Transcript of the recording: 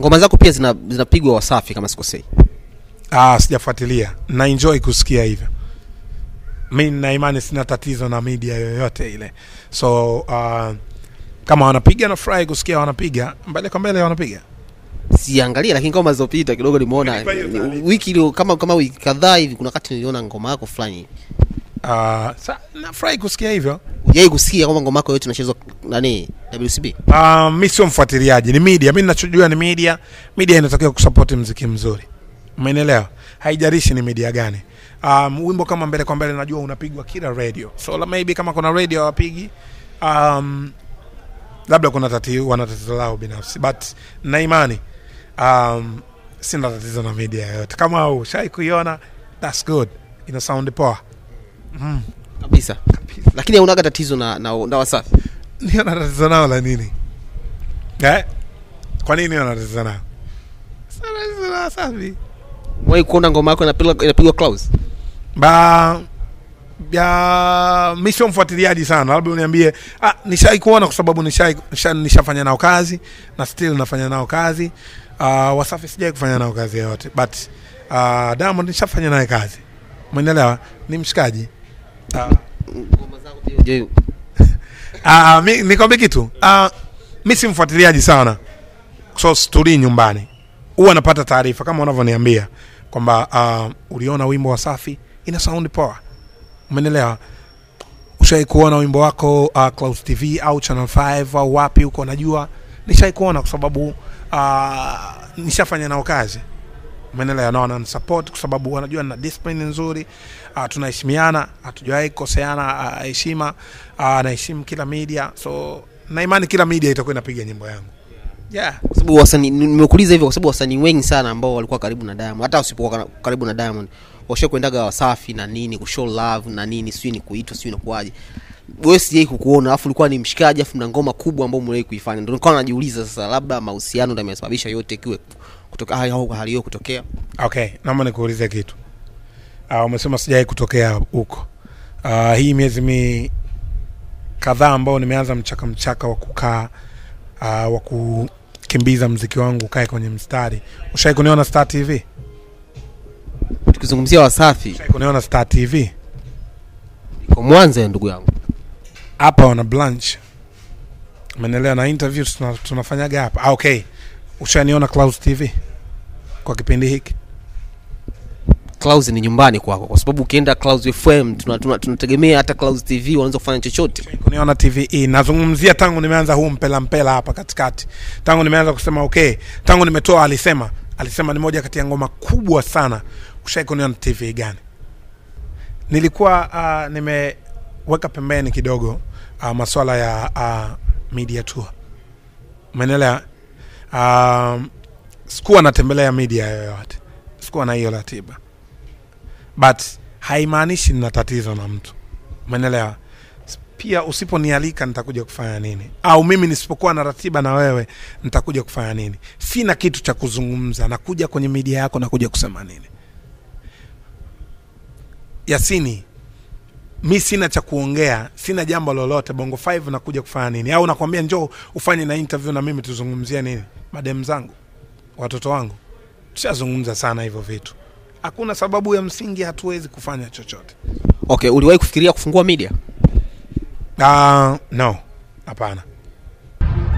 ngoma zako pia zinapigwa zina- wasafi kama sikosei. Ah, sijafuatilia. Na enjoy kusikia hivyo. Mi na imani sina tatizo na media yoyote ile. So uh, kama wanapiga nafurahi kusikia wanapiga mbele kwa mbele wanapiga. Siangalia lakini ngoma zilizopita kidogo nimeona wiki ilio kama kama wiki kadhaa hivi kuna wakati niliona ngoma yako fulani. Uh, sa, nafurahi kusikia hivyo. Hujai kusikia kwamba ngoma yako yote inachezwa nani WCB uh, mi sio mfuatiliaji ni media. Mi nachojua ni media. Media inatakiwa kusapoti mziki mzuri. Umenielewa? Haijarishi ni media gani. Um, wimbo kama mbele kwa mbele najua unapigwa kila radio. So maybe kama kuna radio hawapigi um, labda kuna tati, wana tatizo lao binafsi. But na imani um, sina tatizo na media yoyote. Kama ushai kuiona thats good. Ina sound poa. Mm. kabisa. Lakini haunaga tatizo na, na, na wasafi nio na tatizo nao la nini? Eh? kwa nini na tatizo nao? Safi wai kuona ngoma yako inapigwa clouds ba ya mi sio mfuatiliaji sana. Labda uniambie ah, nishai kuona kwa sababu nishai nisha, nishafanya nao kazi na still nafanya nao kazi. Uh, wasafi sijai kufanya nao kazi yoyote but uh, diamond nishafanya naye kazi. Mwenelewa ni mshikaji. Uh, hujai uh, mi, nikwambie kitu. Ah, mi si mfuatiliaji sana. So stuli nyumbani. Huwa napata taarifa kama unavyoniambia kwamba uh, uliona wimbo wa safi ina sound poa. Umenelewa ushai kuona wimbo wako uh, Clouds tv au channel 5 au wapi huko najua nishai kuona kwa sababu uh, nishafanya nao kazi umenelewa na wananisupport kwa sababu wanajua na discipline nzuri uh, tunaheshimiana hatujawahi kukoseana ah, heshima uh, naheshimu kila media. So na imani kila media itakuwa inapiga nyimbo yangu. Yeah. kwa sababu wasanii nimekuuliza hivyo kwa sababu wasanii wengi sana ambao walikuwa karibu na Diamond hata usipokuwa karibu na Diamond washa kuendaga Wasafi na nini kushow love na nini sijui ni kuitwa sijui inakuwaje wewe sijai kukuona alafu ulikuwa ni mshikaji alafu mna ngoma kubwa ambayo mliwahi kuifanya. Ndio nilikuwa najiuliza sasa labda mahusiano ndio yamesababisha yote kiwe kutoka hali hiyo kutokea? Okay naomba nikuulize kitu. Uh, umesema sijawai kutokea huko. Uh, hii miezi mi kadhaa ambao nimeanza mchaka mchaka wa kukaa uh, wa kukimbiza mziki wangu ukae kwenye mstari. Ushai kuniona star tv tukizungumzia Wasafi. Ushai kuniona star tv iko Mwanza ya ndugu yangu. Hapa wana blanch umenelewa na interview tunafanyaga hapa. Ah, okay. Ushaniona clouds tv kwa kipindi hiki? Clouds ni nyumbani kwako kwa sababu ukienda Clouds FM tunategemea tuna, tuna hata Clouds TV wanaweza kufanya chochote. Kuniona tve nazungumzia tangu nimeanza huu mpela mpela hapa katikati. Tangu nimeanza kusema okay tangu nimetoa alisema alisema ni moja kati ya ngoma kubwa sana. Ushai kuniona tv gani? Nilikuwa uh, nimeweka pembeni kidogo uh, maswala ya uh, media tour. Umeelewa? um, sikuwa natembelea media yoyote. Sikuwa na hiyo ratiba. But haimaanishi nina tatizo na mtu. Umenelewa pia usiponialika nitakuja kufanya nini? Au mimi nisipokuwa na ratiba na wewe nitakuja kufanya nini? Sina kitu cha kuzungumza. Nakuja kwenye media yako nakuja kusema nini? Yasini mi sina cha kuongea sina jambo lolote. Bongo 5 nakuja kufanya nini? Au nakwambia njo ufanye na interview na mimi tuzungumzie nini? Madem zangu watoto wangu tushazungumza sana hivyo vitu. Hakuna sababu ya msingi hatuwezi kufanya chochote. Okay uliwahi kufikiria kufungua media? Uh, no hapana